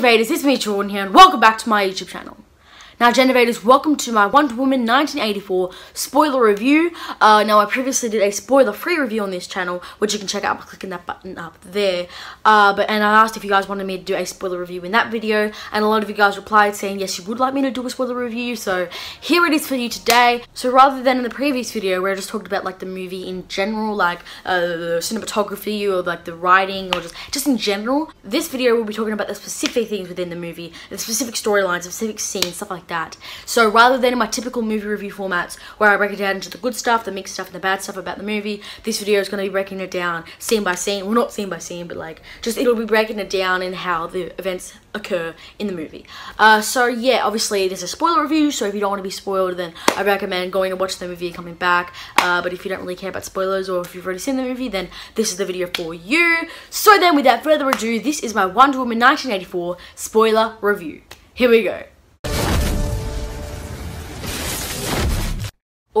Invaders, it's me Jordan here and welcome back to my YouTube channel. Now, Gen Invaders, welcome to my Wonder Woman 1984 spoiler review. Uh, now, I previously did a spoiler-free review on this channel, which you can check out by clicking that button up there. Uh, but And I asked if you guys wanted me to do a spoiler review in that video, and a lot of you guys replied saying, yes, you would like me to do a spoiler review, so here it is for you today. So rather than in the previous video where I just talked about like the movie in general, like uh, the cinematography or like the writing or just, just in general, this video will be talking about the specific things within the movie, the specific storylines, specific scenes, stuff like that. So rather than in my typical movie review formats where I break it down into the good stuff, the mixed stuff, and the bad stuff about the movie, this video is going to be breaking it down scene by scene. Well, not scene by scene, but like just it'll be breaking it down in how the events occur in the movie. Uh, so yeah, obviously there's a spoiler review, so if you don't want to be spoiled, then I recommend going to watch the movie and coming back. Uh, but if you don't really care about spoilers or if you've already seen the movie, then this is the video for you. So then, without further ado, this is my Wonder Woman 1984 spoiler review. Here we go.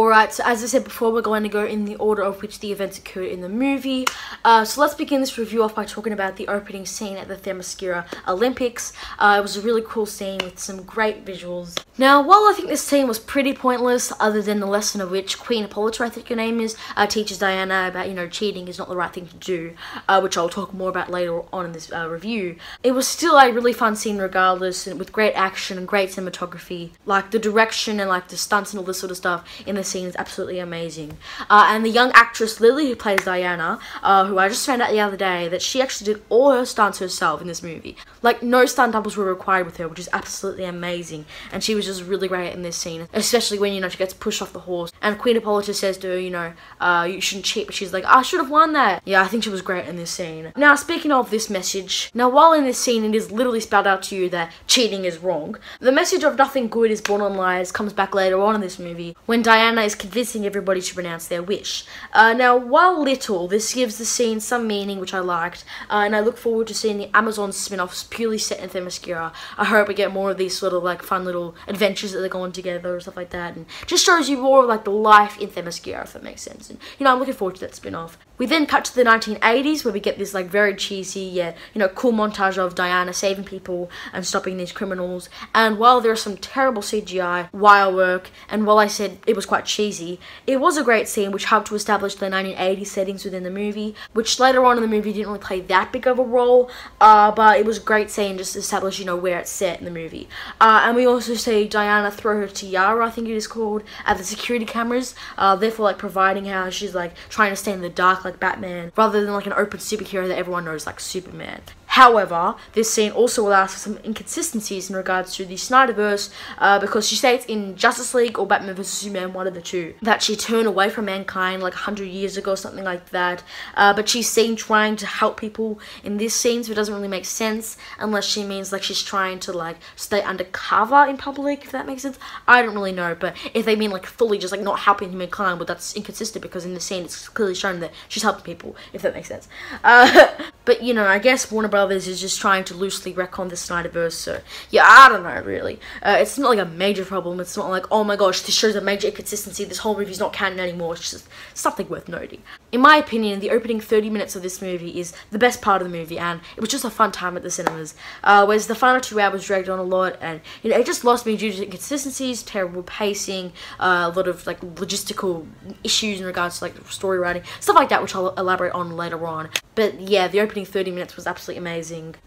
Alright, so as I said before, we're going to go in the order of which the events occurred in the movie. Uh, so let's begin this review off by talking about the opening scene at the Themyscira Olympics. Uh, it was a really cool scene with some great visuals. Now, while I think this scene was pretty pointless, other than the lesson of which Queen Hippolyta, I think her name is, uh, teaches Diana about, you know, cheating is not the right thing to do, uh, which I'll talk more about later on in this uh, review, it was still a really fun scene regardless, and with great action and great cinematography. Like, the direction and, like, the stunts and all this sort of stuff in the scene is absolutely amazing. Uh, and the young actress Lily, who plays Diana, uh, who I just found out the other day that she actually did all her stunts herself in this movie. Like, no stunt doubles were required with her, which is absolutely amazing. And she was just really great in this scene, especially when, you know, she gets pushed off the horse. And Queen Hippolyta says to her, you know, uh, you shouldn't cheat, but she's like, I should have won that. Yeah, I think she was great in this scene. Now, speaking of this message, now while in this scene it is literally spelled out to you that cheating is wrong, the message of nothing good is born on lies comes back later on in this movie when Diana is convincing everybody to renounce their wish. Uh, now, while little, this gives the scene some meaning, which I liked, uh, and I look forward to seeing the Amazon spin-offs purely set in Themyscira. I hope we get more of these sort of like fun little adventures that they're going together or stuff like that, and just shows you more of like the life in Themyscira, if that makes sense. And you know, I'm looking forward to that spin-off. We then cut to the 1980s where we get this like very cheesy yet you know cool montage of Diana saving people and stopping these criminals. And while there is some terrible CGI, wire work, and while I said it was quite cheesy, it was a great scene which helped to establish the 1980s settings within the movie, which later on in the movie didn't really play that big of a role, uh, but it was a great scene just to establish you know where it's set in the movie. Uh, and we also see Diana throw her tiara, I think it is called, at the security cameras, uh, therefore like providing how she's like trying to stay in the dark like Batman, rather than like an open superhero that everyone knows like Superman. However, this scene also allows for some inconsistencies in regards to the Snyderverse uh, because she states in Justice League or Batman vs Superman, one of the two, that she turned away from mankind like 100 years ago, or something like that. Uh, but she's seen trying to help people in this scene, so it doesn't really make sense unless she means like she's trying to like stay undercover in public, if that makes sense. I don't really know, but if they mean like fully just like not helping mankind, well, that's inconsistent because in the scene it's clearly shown that she's helping people, if that makes sense. Uh, but you know, I guess Warner Bros Brothers is just trying to loosely retcon the Snyderverse. So yeah, I don't know really. Uh, it's not like a major problem. It's not like oh my gosh, this shows a major inconsistency. This whole movie's not canon anymore. It's just something worth noting. In my opinion, the opening 30 minutes of this movie is the best part of the movie, and it was just a fun time at the cinemas. Uh, whereas the final two hours dragged on a lot, and you know it just lost me due to inconsistencies, terrible pacing, uh, a lot of like logistical issues in regards to like story writing, stuff like that, which I'll elaborate on later on. But yeah, the opening 30 minutes was absolutely amazing.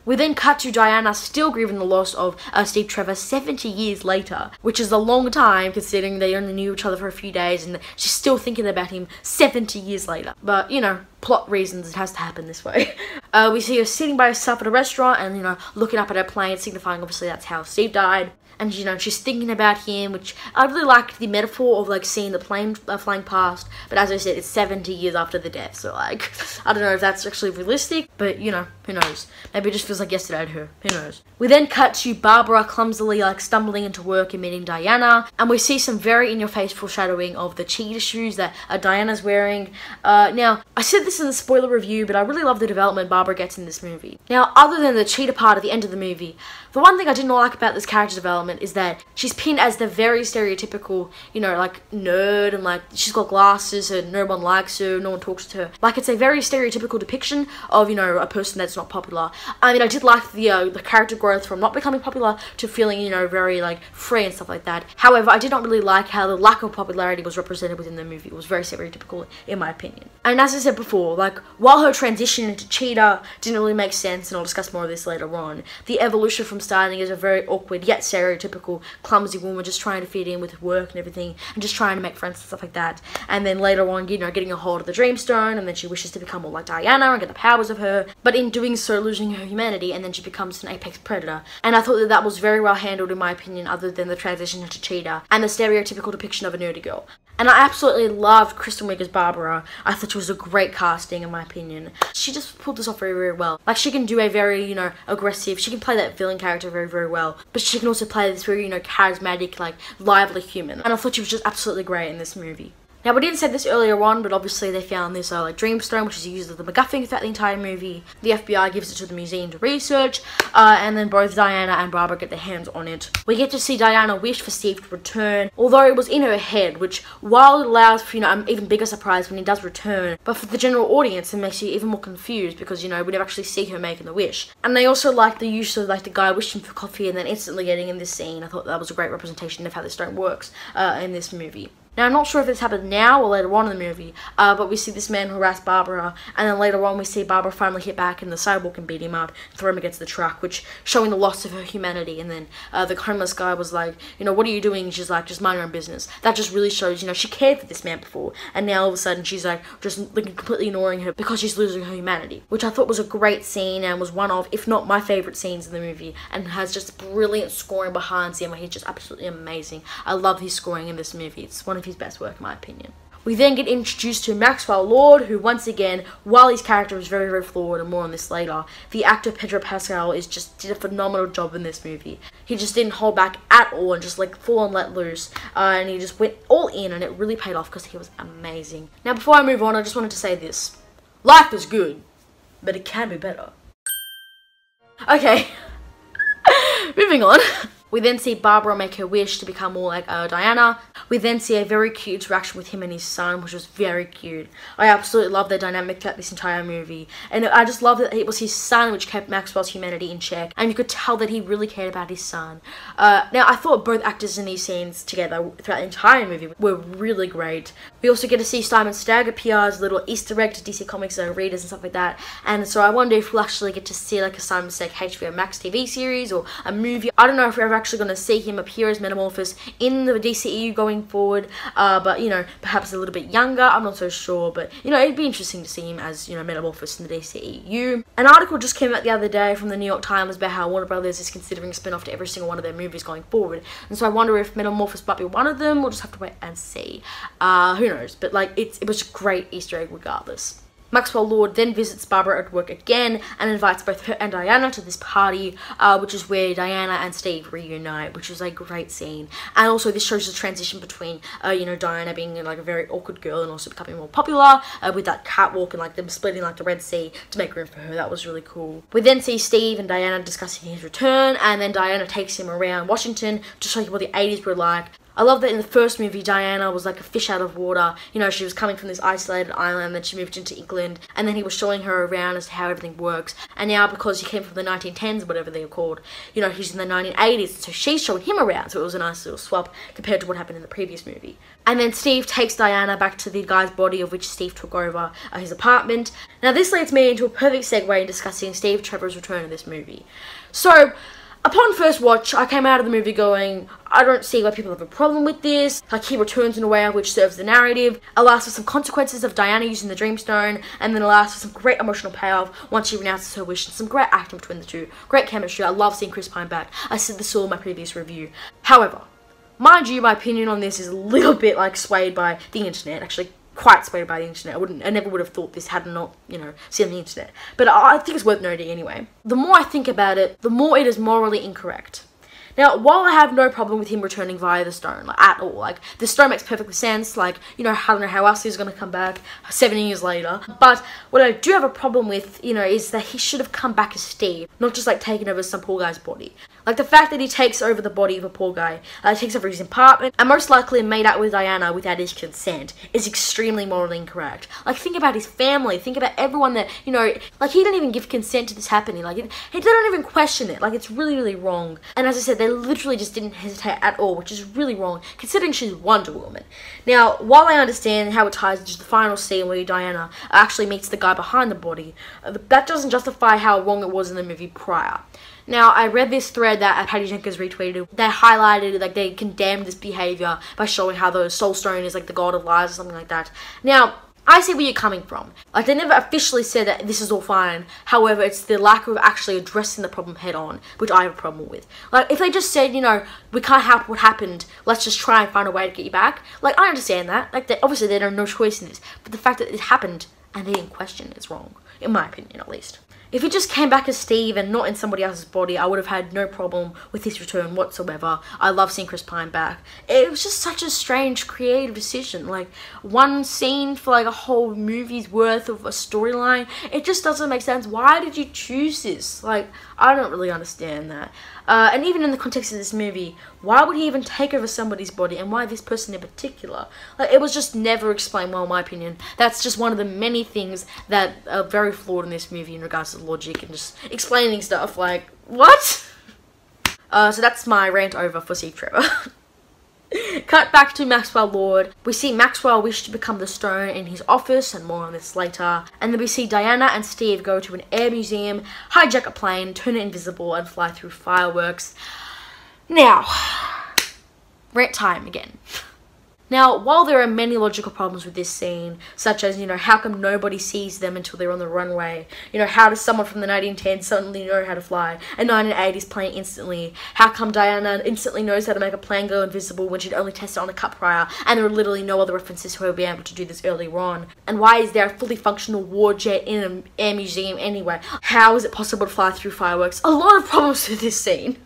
We then cut to Diana still grieving the loss of uh, Steve Trevor 70 years later, which is a long time considering they only knew each other for a few days and she's still thinking about him 70 years later. But, you know, plot reasons it has to happen this way. Uh, we see her sitting by herself at a restaurant and, you know, looking up at her plane, signifying obviously that's how Steve died and you know she's thinking about him which i really liked the metaphor of like seeing the plane uh, flying past but as i said it's 70 years after the death so like i don't know if that's actually realistic but you know who knows maybe it just feels like yesterday to her who knows we then cut to barbara clumsily like stumbling into work and meeting diana and we see some very in-your-face foreshadowing of the cheetah shoes that uh, diana's wearing uh, now i said this in the spoiler review, but I really love the development Barbara gets in this movie. Now, other than the cheetah part at the end of the movie, the one thing I didn't like about this character development is that she's pinned as the very stereotypical, you know, like nerd and like she's got glasses and no one likes her, no one talks to her. Like it's a very stereotypical depiction of, you know, a person that's not popular. I mean, I did like the uh, the character growth from not becoming popular to feeling, you know, very like free and stuff like that. However, I did not really like how the lack of popularity was represented within the movie. It was very stereotypical in my opinion. And as I said before, like while her transition into Cheetah didn't really make sense, and I'll discuss more of this later on, the evolution from starting as a very awkward yet stereotypical clumsy woman just trying to fit in with work and everything and just trying to make friends and stuff like that. And then later on, you know, getting a hold of the Dreamstone and then she wishes to become more like Diana and get the powers of her. But in doing so, losing her humanity and then she becomes an apex predator. And I thought that that was very well handled in my opinion other than the transition into Cheetah and the stereotypical depiction of a nerdy girl. And I absolutely loved Kristen Wiig as Barbara. I thought she was a great casting in my opinion. She just pulled this off very, very well. Like she can do a very, you know, aggressive, she can play that villain character very, very well. But she can also play this very, you know, charismatic, like lively human. And I thought she was just absolutely great in this movie. Now, we didn't say this earlier on, but obviously they found this uh, like Dreamstone, which is used as the MacGuffin throughout the entire movie. The FBI gives it to the museum to research, uh, and then both Diana and Barbara get their hands on it. We get to see Diana wish for Steve to return, although it was in her head, which while it allows for, you know, an even bigger surprise when he does return, but for the general audience, it makes you even more confused because, you know, we never actually see her making the wish. And they also like the use of, like, the guy wishing for coffee and then instantly getting in this scene. I thought that was a great representation of how the stone works uh, in this movie. Now, I'm not sure if this happened now or later on in the movie, uh, but we see this man harass Barbara, and then later on we see Barbara finally hit back and the sidewalk and beat him up, throw him against the truck, which showing the loss of her humanity. And then uh, the homeless guy was like, you know, what are you doing? She's like, just mind your own business. That just really shows, you know, she cared for this man before, and now all of a sudden she's like, just like, completely ignoring her because she's losing her humanity, which I thought was a great scene and was one of, if not my favorite scenes in the movie, and has just brilliant scoring behind Zimmer. He's just absolutely amazing. I love his scoring in this movie. It's one of his best work, in my opinion. We then get introduced to Maxwell Lord, who once again, while his character is very, very flawed, and more on this later, the actor Pedro Pascal is just did a phenomenal job in this movie. He just didn't hold back at all and just like full on let loose, uh, and he just went all in, and it really paid off because he was amazing. Now, before I move on, I just wanted to say this: life is good, but it can be better. Okay, moving on. We then see Barbara make her wish to become more like uh, Diana. We then see a very cute interaction with him and his son, which was very cute. I absolutely love their dynamic throughout this entire movie. And I just love that it was his son which kept Maxwell's humanity in check. And you could tell that he really cared about his son. Uh, now, I thought both actors in these scenes together throughout the entire movie were really great. We also get to see Simon Stagg appear as a little Easter egg to DC Comics uh, readers and stuff like that. And so I wonder if we'll actually get to see like a Simon Stagg HBO Max TV series or a movie. I don't know if we're ever actually going to see him appear as Metamorphosis in the DCEU going forward, uh, but you know, perhaps a little bit younger. I'm not so sure, but you know, it'd be interesting to see him as you know Metamorphosis in the DCEU. An article just came out the other day from the New York Times about how Warner Brothers is considering a spin-off to every single one of their movies going forward, and so I wonder if Metamorphosis might be one of them. We'll just have to wait and see. Uh, who knows? But like, it's it was a great Easter egg regardless. Maxwell Lord then visits Barbara at work again and invites both her and Diana to this party, uh, which is where Diana and Steve reunite, which is a great scene. And also this shows the transition between, uh, you know, Diana being like a very awkward girl and also becoming more popular uh, with that catwalk and like them splitting like the Red Sea to make room for her. That was really cool. We then see Steve and Diana discussing his return and then Diana takes him around Washington to show him what the 80s were like I love that in the first movie, Diana was like a fish out of water. You know, she was coming from this isolated island, then she moved into England, and then he was showing her around as to how everything works. And now, because he came from the 1910s, whatever they were called, you know, he's in the 1980s, so she's showing him around. So it was a nice little swap compared to what happened in the previous movie. And then Steve takes Diana back to the guy's body, of which Steve took over uh, his apartment. Now, this leads me into a perfect segue in discussing Steve Trevor's return in this movie. So, Upon first watch, I came out of the movie going, I don't see why people have a problem with this. Like, he returns in a way which serves the narrative, allows for some consequences of Diana using the Dreamstone, and then allows for some great emotional payoff once she renounces her wish, and some great acting between the two. Great chemistry. I love seeing Chris Pine back. I said this all in my previous review. However, mind you, my opinion on this is a little bit like swayed by the internet. Actually, quite swayed by the internet. I wouldn't, I never would have thought this had not, you know, seen the internet. But I think it's worth noting anyway. The more I think about it, the more it is morally incorrect. Now, while I have no problem with him returning via the stone, like at all, like the stone makes perfect sense. Like you know, I don't know how else he's gonna come back seven years later. But what I do have a problem with, you know, is that he should have come back as Steve, not just like taking over some poor guy's body. Like the fact that he takes over the body of a poor guy, uh, takes over his apartment, and most likely made out with Diana without his consent is extremely morally incorrect. Like think about his family, think about everyone that you know. Like he didn't even give consent to this happening. Like he didn't even question it. Like it's really really wrong. And as I said, they literally just didn't hesitate at all, which is really wrong considering she's Wonder Woman. Now, while I understand how it ties into the final scene where Diana actually meets the guy behind the body, uh, that doesn't justify how wrong it was in the movie prior. Now, I read this thread that Patty Jenkins retweeted. They highlighted, like, they condemned this behavior by showing how the Soul Stone is like the god of lies or something like that. Now, I see where you're coming from. Like, they never officially said that this is all fine. However, it's the lack of actually addressing the problem head on, which I have a problem with. Like, if they just said, you know, we can't help what happened, let's just try and find a way to get you back. Like, I understand that. Like, they, obviously, they have no choice in this. But the fact that it happened and they didn't question is wrong. In my opinion, at least. If he just came back as Steve and not in somebody else's body, I would have had no problem with his return whatsoever. I love seeing Chris Pine back. It was just such a strange creative decision. Like, one scene for like a whole movie's worth of a storyline. It just doesn't make sense. Why did you choose this? Like, I don't really understand that. Uh, and even in the context of this movie, why would he even take over somebody's body and why this person in particular? Like, it was just never explained well, in my opinion. That's just one of the many things that are very flawed in this movie in regards to logic and just explaining stuff like, what? Uh, so that's my rant over for Steve Trevor. Cut back to Maxwell Lord. We see Maxwell wish to become the stone in his office, and more on this later. And then we see Diana and Steve go to an air museum, hijack a plane, turn it invisible, and fly through fireworks. Now, rant time again. Now, while there are many logical problems with this scene, such as, you know, how come nobody sees them until they're on the runway? You know, how does someone from the 1910s suddenly know how to fly? A 1980s plane instantly? How come Diana instantly knows how to make a plane go invisible when she'd only tested on a cup prior, and there are literally no other references to her being able to do this earlier on? And why is there a fully functional war jet in an air museum anyway? How is it possible to fly through fireworks? A lot of problems with this scene.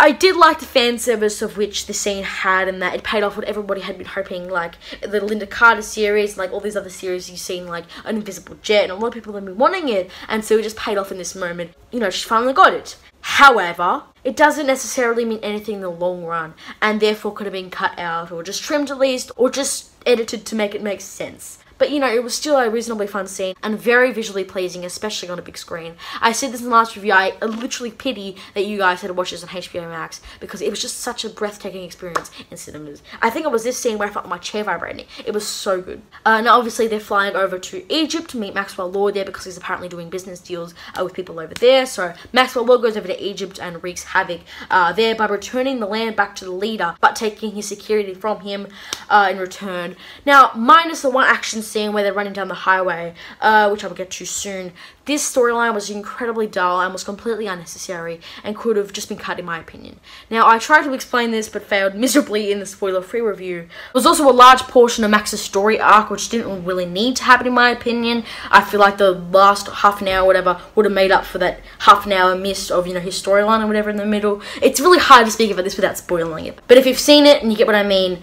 I did like the fan service of which the scene had and that it paid off what everybody had been hoping, like the Lynda Carter series, like all these other series you've seen, like An Invisible Jet, and a lot of people have been wanting it, and so it just paid off in this moment. You know, she finally got it. However, it doesn't necessarily mean anything in the long run, and therefore could have been cut out, or just trimmed at least, or just edited to make it make sense. But you know, it was still a reasonably fun scene and very visually pleasing, especially on a big screen. I said this in the last review, I literally pity that you guys had to watch this on HBO Max because it was just such a breathtaking experience in cinemas. I think it was this scene where I felt my chair vibrating. It was so good. Uh, now, obviously, they're flying over to Egypt to meet Maxwell Lord there because he's apparently doing business deals uh, with people over there. So Maxwell Lord goes over to Egypt and wreaks havoc uh, there by returning the land back to the leader, but taking his security from him uh, in return. Now, minus the one action scene where they're running down the highway, uh, which I will get to soon. This storyline was incredibly dull and was completely unnecessary and could have just been cut in my opinion. Now, I tried to explain this but failed miserably in the spoiler-free review. There was also a large portion of Max's story arc which didn't really need to happen in my opinion. I feel like the last half an hour whatever would have made up for that half an hour miss of, you know, his storyline or whatever in the middle. It's really hard to speak about this without spoiling it. But if you've seen it and you get what I mean,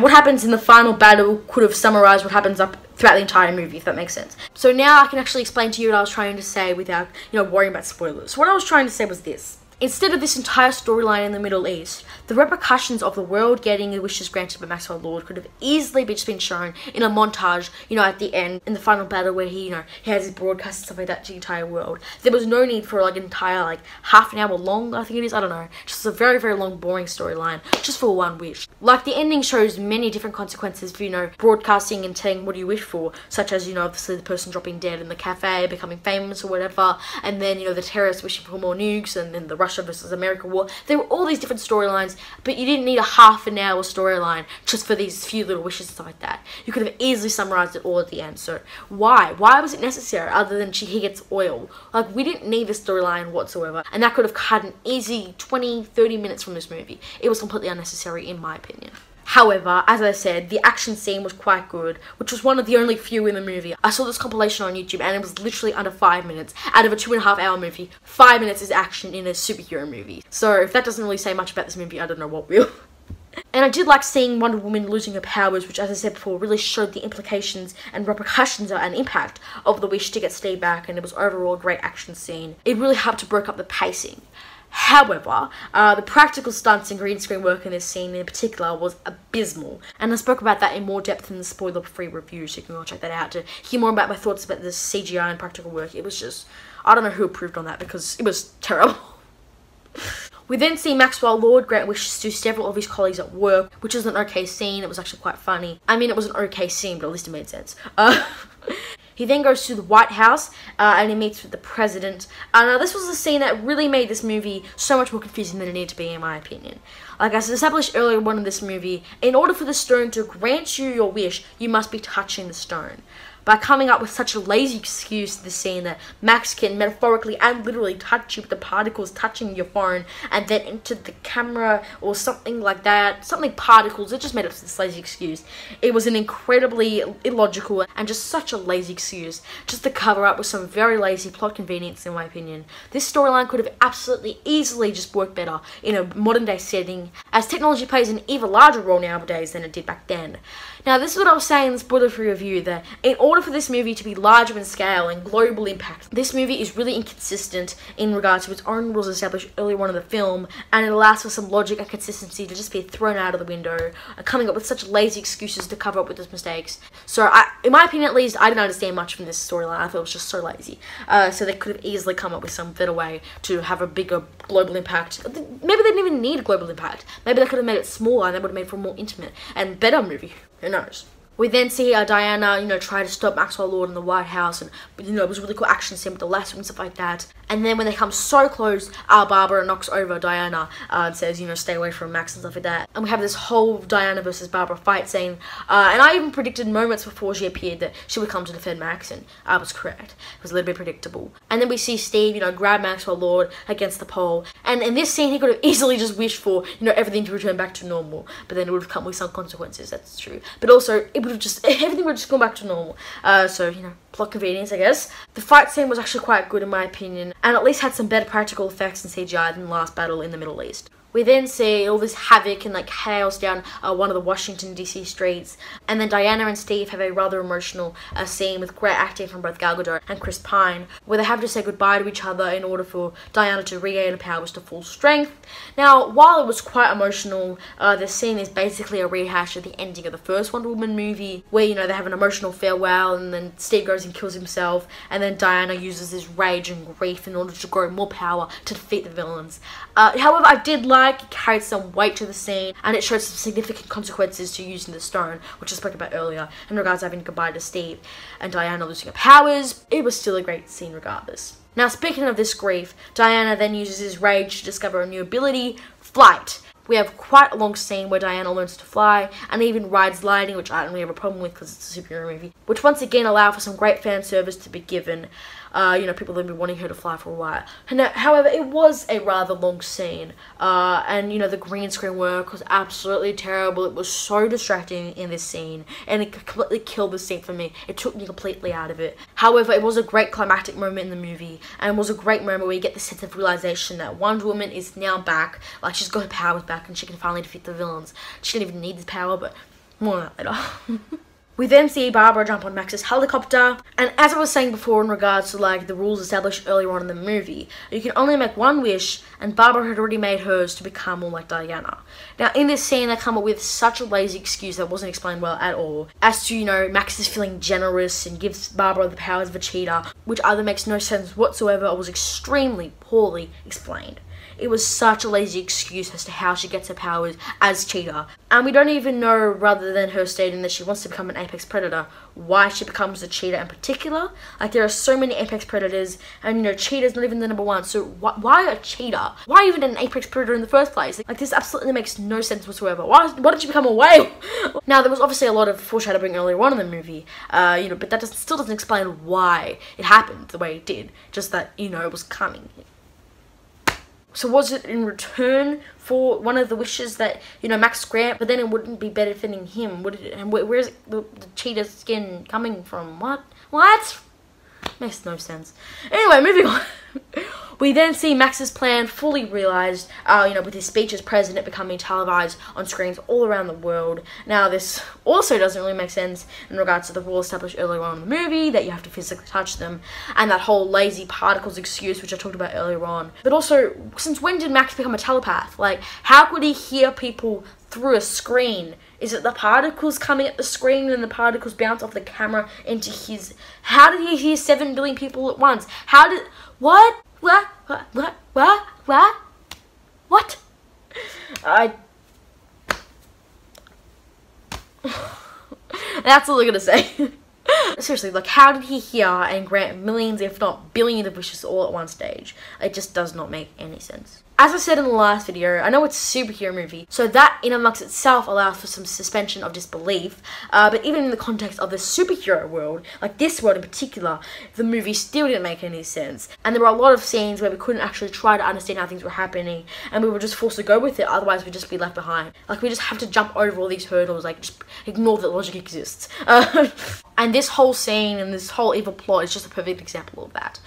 what happens in the final battle could have summarized what happens up throughout the entire movie, if that makes sense. So now I can actually explain to you what I was trying to say without, you know, worrying about spoilers. So what I was trying to say was this. Instead of this entire storyline in the Middle East, the repercussions of the world getting the wishes granted by Maxwell Lord could have easily just been shown in a montage, you know, at the end, in the final battle where he, you know, he has his broadcast and stuff like that to the entire world. There was no need for like an entire, like, half an hour long, I think it is, I don't know. Just a very, very long, boring storyline, just for one wish. Like, the ending shows many different consequences for, you know, broadcasting and telling what do you wish for, such as, you know, obviously the person dropping dead in the cafe, becoming famous or whatever, and then, you know, the terrorists wishing for more nukes, and then the Russia versus America war. There were all these different storylines, but you didn't need a half an hour storyline just for these few little wishes and stuff like that. You could have easily summarized it all at the end. So why? Why was it necessary other than she he gets oil? Like we didn't need this storyline whatsoever, and that could have cut an easy 20, 30 minutes from this movie. It was completely unnecessary in my opinion. However, as I said, the action scene was quite good, which was one of the only few in the movie. I saw this compilation on YouTube and it was literally under five minutes. Out of a two and a half hour movie, five minutes is action in a superhero movie. So if that doesn't really say much about this movie, I don't know what will. And I did like seeing Wonder Woman losing her powers, which, as I said before, really showed the implications and repercussions and impact of the wish to get Steve back, and it was overall a great action scene. It really helped to break up the pacing. However, uh, the practical stunts and green screen work in this scene in particular was abysmal, and I spoke about that in more depth in the spoiler-free review, so you can go check that out to hear more about my thoughts about the CGI and practical work. It was just, I don't know who approved on that because it was terrible. We then see Maxwell Lord grant wishes to several of his colleagues at work, which is an okay scene. It was actually quite funny. I mean, it was an okay scene, but at least it made sense. Uh, he then goes to the White House uh, and he meets with the president. Uh, now, this was a scene that really made this movie so much more confusing than it needed to be, in my opinion. Like I established earlier on in this movie, in order for the stone to grant you your wish, you must be touching the stone by coming up with such a lazy excuse to the scene that Max can metaphorically and literally touch you with the particles touching your phone and then into the camera or something like that. Something particles. It just made up this lazy excuse. It was an incredibly illogical and just such a lazy excuse just to cover up with some very lazy plot convenience in my opinion. This storyline could have absolutely easily just worked better in a modern day setting as technology plays an even larger role nowadays than it did back then. Now this is what I was saying in the spoiler-free review that in order for this movie to be larger in scale and global impact, this movie is really inconsistent in regards to its own rules established earlier on in the film and it allows for some logic and consistency to just be thrown out of the window, uh, coming up with such lazy excuses to cover up with those mistakes. So I, in my opinion at least, I didn't understand much from this storyline. I thought it was just so lazy. Uh, so they could have easily come up with some better way to have a bigger global impact. Maybe they didn't even need global impact. Maybe they could have made it smaller and they would have made for a more intimate and better movie. Who knows? We then see uh, Diana, you know, try to stop Maxwell Lord in the White House, and you know, it was a really cool action scene with the lasso and stuff like that. And then when they come so close, uh, Barbara knocks over Diana uh, and says, you know, stay away from Max and stuff like that. And we have this whole Diana versus Barbara fight scene. Uh, and I even predicted moments before she appeared that she would come to defend Max, and I was correct. It was a little bit predictable. And then we see Steve, you know, grab Maxwell Lord against the pole. And in this scene, he could have easily just wished for, you know, everything to return back to normal. But then it would have come with some consequences, that's true. But also, it would have just, everything would just go back to normal. Uh, so, you know, plot convenience, I guess. The fight scene was actually quite good in my opinion, and at least had some better practical effects and CGI than last battle in the Middle East. We then see all this havoc and like chaos down uh, one of the Washington DC streets, and then Diana and Steve have a rather emotional uh, scene with great acting from both Gal Gadot and Chris Pine, where they have to say goodbye to each other in order for Diana to regain her powers to full strength. Now, while it was quite emotional, uh, the scene is basically a rehash of the ending of the first Wonder Woman movie, where you know they have an emotional farewell, and then Steve goes and kills himself, and then Diana uses his rage and grief in order to grow more power to defeat the villains. Uh, however, I did like it carried some weight to the scene and it showed some significant consequences to using the stone, which I spoke about earlier, in regards to having goodbye to Steve and Diana losing her powers. It was still a great scene regardless. Now, speaking of this grief, Diana then uses his rage to discover a new ability, flight. We have quite a long scene where Diana learns to fly and even rides lightning, which I don't really have a problem with because it's a superhero movie, which once again allow for some great fan service to be given uh, you know, people have been wanting her to fly for a while. however, it was a rather long scene, uh, and you know, the green screen work was absolutely terrible. It was so distracting in this scene, and it completely killed the scene for me. It took me completely out of it. However, it was a great climactic moment in the movie, and it was a great moment where you get the sense of realization that Wonder Woman is now back, like she's got her powers back, and she can finally defeat the villains. She didn't even need this power, but more on that later. We then see Barbara jump on Max's helicopter, and as I was saying before in regards to like the rules established earlier on in the movie, you can only make one wish, and Barbara had already made hers to become more like Diana. Now in this scene, they come up with such a lazy excuse that wasn't explained well at all, as to, you know, Max is feeling generous and gives Barbara the powers of a cheetah, which either makes no sense whatsoever or was extremely poorly explained. It was such a lazy excuse as to how she gets her powers as Cheetah. And we don't even know, rather than her stating that she wants to become an apex predator, why she becomes a cheetah in particular. Like, there are so many apex predators, and you know, cheetah's not even the number one. So, wh why a cheetah? Why even an apex predator in the first place? Like, this absolutely makes no sense whatsoever. Why, why did she become a whale? now, there was obviously a lot of foreshadowing earlier on in the movie, uh, you know, but that does, still doesn't explain why it happened the way it did. Just that, you know, it was coming. So was it in return for one of the wishes that you know Max grant, but then it wouldn't be benefiting him? Would it? And where, where's the, the cheetah skin coming from? What? What? Makes no sense. Anyway, moving on. we then see Max's plan fully realized, uh, you know, with his speech as president becoming televised on screens all around the world. Now, this also doesn't really make sense in regards to the rule established earlier on in the movie that you have to physically touch them, and that whole lazy particles excuse, which I talked about earlier on. But also, since when did Max become a telepath? Like, how could he hear people through a screen? Is it the particles coming at the screen and the particles bounce off the camera into his? How did he hear seven billion people at once? How did what? What? What? What? What? What? I. That's all I'm gonna say. Seriously, like, how did he hear and grant millions, if not billions, of wishes all at one stage? It just does not make any sense. As I said in the last video, I know it's a superhero movie, so that in amongst itself allows for some suspension of disbelief, uh, but even in the context of the superhero world, like this world in particular, the movie still didn't make any sense. And there were a lot of scenes where we couldn't actually try to understand how things were happening, and we were just forced to go with it, otherwise we'd just be left behind. Like, we just have to jump over all these hurdles, like, just ignore that logic exists. Uh, and this whole scene and this whole evil plot is just a perfect example of that.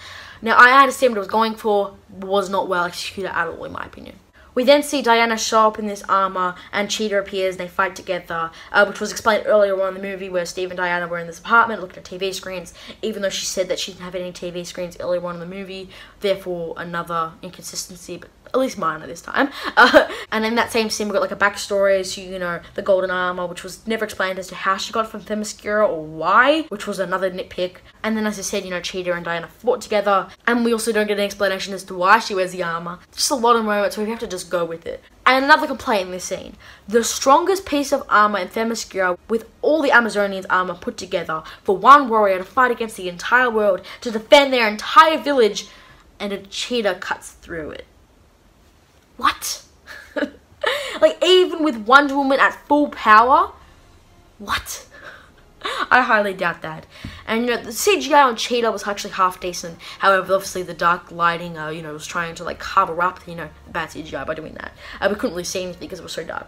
Now, I understand what it was going for, was not well executed at all, in my opinion. We then see Diana show up in this armor, and Cheetah appears, and they fight together, uh, which was explained earlier on in the movie where Steve and Diana were in this apartment looking at TV screens, even though she said that she didn't have any TV screens earlier on in the movie, therefore another inconsistency, but at least minor this time. Uh, and in that same scene, we got like a backstory as to, you know, the golden armor, which was never explained as to how she got from Themyscira or why, which was another nitpick. And then, as I said, you know, Cheetah and Diana fought together, and we also don't get an explanation as to why she wears the armor. Just a lot of moments where we have to just go with it. And another complaint in this scene. The strongest piece of armor in Themyscira with all the Amazonians' armor put together for one warrior to fight against the entire world to defend their entire village and a cheetah cuts through it. What? like, even with Wonder Woman at full power? What? I highly doubt that. And you know, the CGI on Cheetah was actually half decent. However, obviously the dark lighting, uh, you know, was trying to like cover up, you know, bad CGI by doing that. Uh, we couldn't really see anything because it was so dark.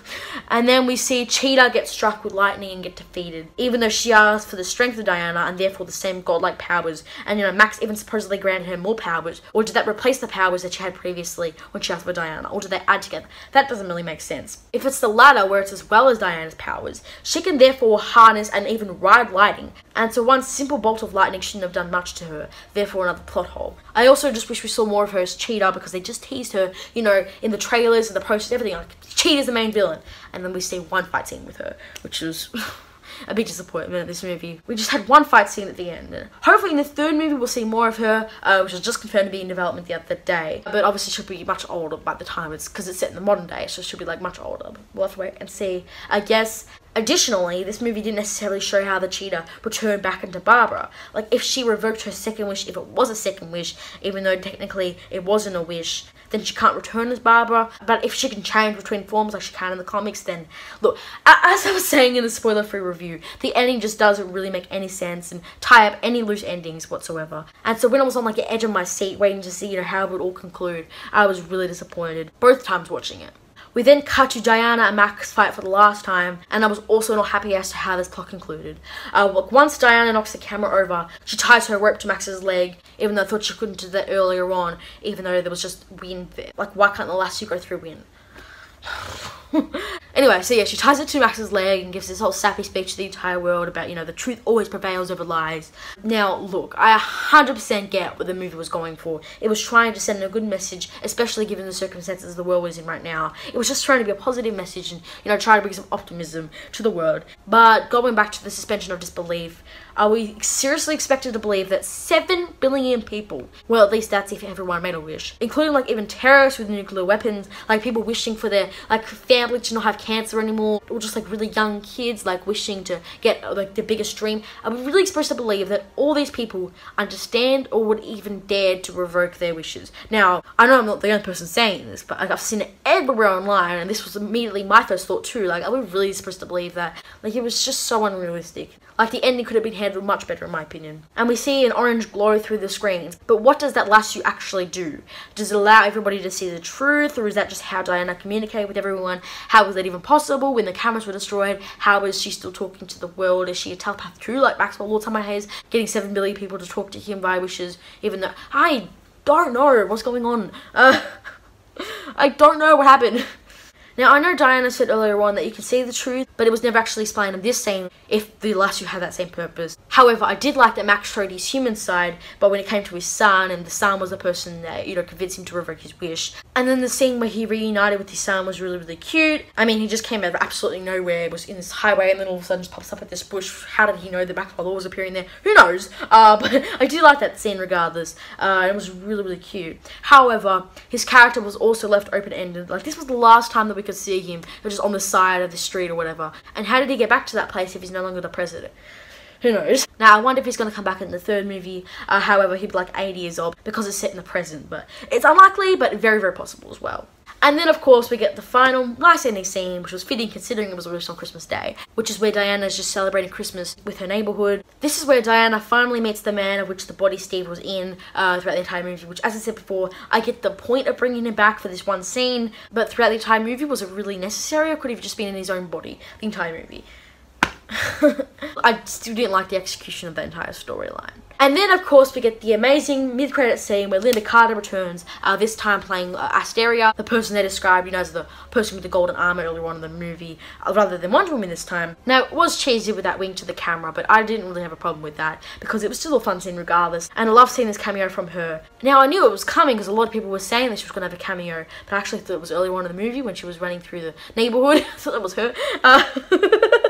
and then we see Cheetah get struck with lightning and get defeated, even though she asked for the strength of Diana and therefore the same godlike powers. And you know, Max even supposedly granted her more powers. Or did that replace the powers that she had previously when she asked for Diana? Or did they add together? That doesn't really make sense. If it's the latter, where it's as well as Diana's powers, she can therefore harness and even ride lightning. And so one simple bolt of lightning shouldn't have done much to her, therefore another plot hole. I also just wish we saw more of her as Cheetah because they just teased her, you know, in the trailers and the posters, everything. Like, Cheetah's the main villain. And then we see one fight scene with her, which was a big disappointment in this movie. We just had one fight scene at the end. Hopefully in the third movie we'll see more of her, uh, which was just confirmed to be in development the other day. But obviously she'll be much older by the time it's, because it's set in the modern day, so she'll be like much older. We'll have to wait and see. I guess Additionally, this movie didn't necessarily show how the cheetah returned back into Barbara. Like, if she revoked her second wish, if it was a second wish, even though technically it wasn't a wish, then she can't return as Barbara. But if she can change between forms like she can in the comics, then look, as I was saying in the spoiler free review, the ending just doesn't really make any sense and tie up any loose endings whatsoever. And so when I was on like the edge of my seat waiting to see, you know, how it would all conclude, I was really disappointed both times watching it. We then cut to Diana and Max fight for the last time, and I was also not happy as to how this plot concluded. Uh, once Diana knocks the camera over, she ties her rope to Max's leg, even though I thought she couldn't do that earlier on, even though there was just wind there. Like, why can't the lasso go through wind? anyway, so yeah, she ties it to Max's leg and gives this whole sappy speech to the entire world about, you know, the truth always prevails over lies. Now, look, I 100% get what the movie was going for. It was trying to send a good message, especially given the circumstances the world is in right now. It was just trying to be a positive message and, you know, try to bring some optimism to the world. But going back to the suspension of disbelief, are we seriously expected to believe that 7 billion people, well, at least that's if everyone made a wish, including like even terrorists with nuclear weapons, like people wishing for their like family to not have cancer anymore, or just like really young kids like wishing to get like the biggest dream, are we really supposed to believe that all these people understand or would even dare to revoke their wishes? Now, I know I'm not the only person saying this, but like, I've seen it everywhere online, and this was immediately my first thought too. Like, are we really supposed to believe that? Like, it was just so unrealistic. Like, the ending could have been handled much better in my opinion. And we see an orange glow through the screens. But what does that lasso actually do? Does it allow everybody to see the truth, or is that just how Diana communicated with everyone? How was that even possible when the cameras were destroyed? How is she still talking to the world? Is she a telepath too, like Maxwell Lord Summer Hayes, getting 7 billion people to talk to him via wishes, even though I don't know what's going on. Uh, I don't know what happened. Now, I know Diana said earlier on that you can see the truth, but it was never actually explained in this scene if the last lasso had that same purpose. However, I did like that Max showed his human side, but when it came to his son, and the son was the person that, you know, convinced him to revoke his wish. And then the scene where he reunited with his son was really, really cute. I mean, he just came out of absolutely nowhere, was in this highway, and then all of a sudden just pops up at this bush. How did he know the Maxwell was appearing there? Who knows? Uh, but I do like that scene regardless. Uh, it was really, really cute. However, his character was also left open-ended. Like, this was the last time that we could see him. It was just on the side of the street or whatever. And how did he get back to that place if he's no longer the president? Who knows? Now, I wonder if he's going to come back in the third movie. Uh, however, he'd be like 80 years old because it's set in the present. But it's unlikely, but very, very possible as well. And then, of course, we get the final nice ending scene, which was fitting considering it was released on Christmas Day, which is where Diana is just celebrating Christmas with her neighborhood. This is where Diana finally meets the man of which the body Steve was in uh, throughout the entire movie, which, as I said before, I get the point of bringing him back for this one scene, but throughout the entire movie, was it really necessary, or could have just been in his own body the entire movie? I still didn't like the execution of the entire storyline. And then, of course, we get the amazing mid-credit scene where Lynda Carter returns, uh, this time playing uh, Asteria, the person they described, you know, as the person with the golden armor earlier on in the movie, uh, rather than Wonder Woman this time. Now, it was cheesy with that wink to the camera, but I didn't really have a problem with that, because it was still a fun scene regardless, and I love seeing this cameo from her. Now, I knew it was coming, because a lot of people were saying that she was going to have a cameo, but I actually thought it was earlier on in the movie when she was running through the neighborhood. I thought that was her.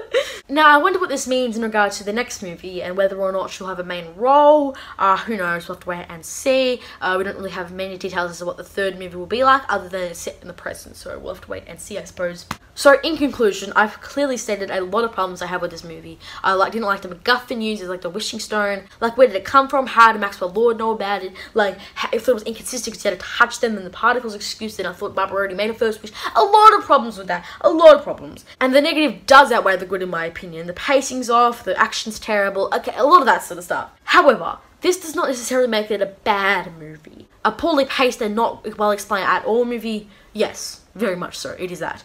Now, I wonder what this means in regards to the next movie and whether or not she'll have a main role. Uh, who knows? We'll have to wait and see. Uh, we don't really have many details as to what the third movie will be like other than it's set in the present, so we'll have to wait and see, I suppose. So, in conclusion, I've clearly stated a lot of problems I have with this movie. I like, didn't like the MacGuffin used like the Wishing Stone. Like, where did it come from? How did Maxwell Lord know about it? Like, if it was inconsistent he had to touch them and the particles excuse, then I thought Barbara already made a first wish. A lot of problems with that. A lot of problems. And the negative does outweigh the good in my opinion. The pacing's off, the action's terrible, okay, a lot of that sort of stuff. However, this does not necessarily make it a bad movie. A poorly paced and not well explained at all movie, yes, very much so, it is that.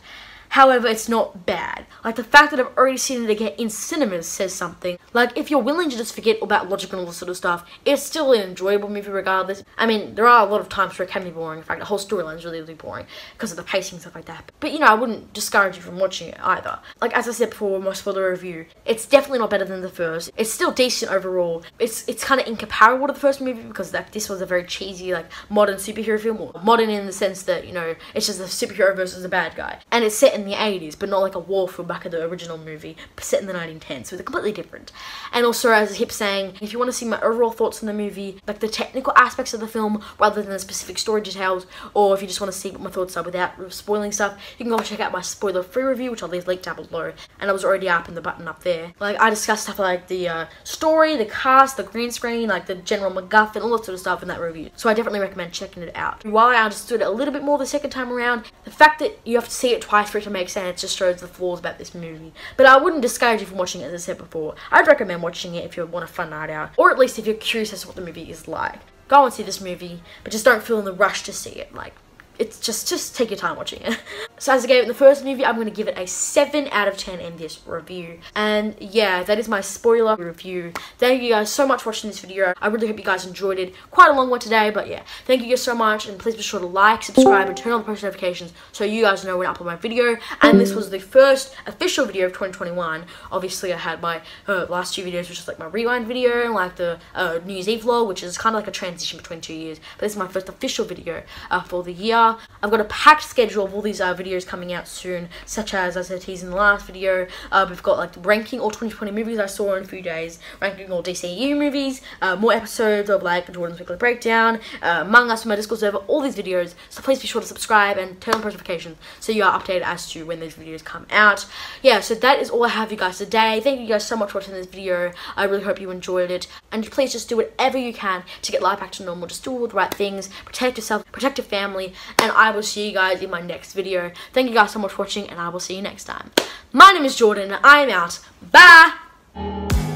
However, it's not bad. Like, the fact that I've already seen it again in cinemas says something. Like, if you're willing to just forget about logic and all this sort of stuff, it's still an enjoyable movie regardless. I mean, there are a lot of times where it can be boring. In fact, the whole storyline is really, really boring because of the pacing and stuff like that. But, you know, I wouldn't discourage you from watching it either. Like, as I said before in my spoiler review, it's definitely not better than the first. It's still decent overall. It's it's kind of incomparable to the first movie because like, this was a very cheesy, like, modern superhero film. Or modern in the sense that, you know, it's just a superhero versus a bad guy. And it's set in the 80s, but not like a war film back in the original movie, but set in the 1910s, so they're completely different. And also, as I keep saying, if you want to see my overall thoughts on the movie, like the technical aspects of the film, rather than the specific story details, or if you just want to see what my thoughts are without spoiling stuff, you can go check out my spoiler-free review, which I'll leave linked down below, and I was already up in the button up there. Like, I discussed stuff like the uh, story, the cast, the green screen, like the general MacGuffin, all that sort of stuff in that review. So I definitely recommend checking it out. While I understood it a little bit more the second time around, the fact that you have to see it twice for it to make sense just shows the flaws about this movie. But I wouldn't discourage you from watching it, as I said before. I'd recommend watching it if you want a fun night out, or at least if you're curious as to what the movie is like. Go and see this movie, but just don't feel in the rush to see it. Like, it's just just take your time watching it. so as I gave it the first movie, I'm going to give it a 7 out of 10 in this review. And yeah, that is my spoiler review. Thank you guys so much for watching this video. I really hope you guys enjoyed it. Quite a long one today, but yeah. Thank you guys so much, and please be sure to like, subscribe, and turn on the post notifications so you guys know when I upload my video. And this was the first official video of 2021. Obviously, I had my uh, last two videos, which is like my rewind video, and like the uh, New Year's Eve vlog, which is kind of like a transition between two years. But this is my first official video uh, for the year. I've got a packed schedule of all these uh, videos coming out soon, such as, as I teased in the last video, uh, we've got like ranking all 2020 movies I saw in a few days, ranking all DCU movies, uh, more episodes of like Jordan's Weekly Breakdown, uh, Among Us, my Discord server, all these videos. So please be sure to subscribe and turn on notifications so you are updated as to when these videos come out. Yeah, so that is all I have you guys today. Thank you guys so much for watching this video. I really hope you enjoyed it. And please just do whatever you can to get life back to normal. Just do all the right things, protect yourself, protect your family, and I will see you guys in my next video. Thank you guys so much for watching, and I will see you next time. My name is Jordan. I am out. Bye!